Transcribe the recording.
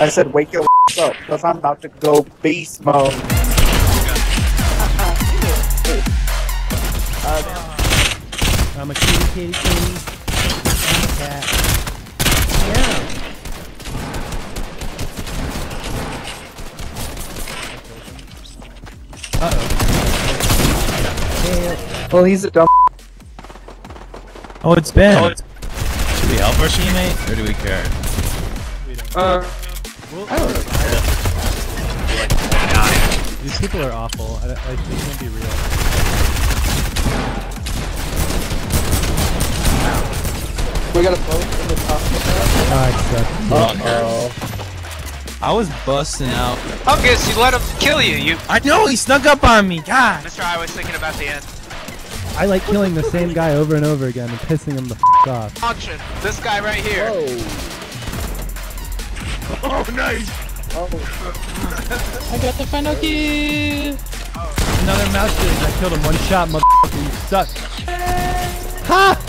I said, wake your up, because I'm about to go beast mode. I'm a kitty, kitty, kitty. I'm a cat. Yeah. Uh oh. Well, he's a dumb. oh. Oh, it's Ben. Oh, Should we help our teammate or do we care? Uh, Oh. These people are awful. I, I, they can't be real. we got a boat in the top of it ah, sucks. Uh-oh. I was busting out. Hungus, you let him kill you. You, I know he snuck up on me. God. Mister, I was thinking about the end. I like killing the same guy over and over again and pissing him the f off. Function. This guy right here. Oh, nice. I got the final kill! Another mouse shit. I killed him one shot, motherfucker. You suck. Ha!